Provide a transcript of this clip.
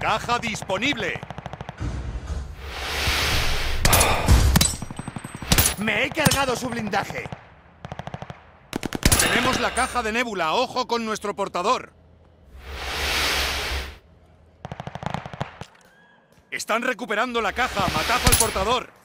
Caja disponible. Me he cargado su blindaje. Tenemos la caja de Nebula. Ojo con nuestro portador. Están recuperando la caja. Matad al portador.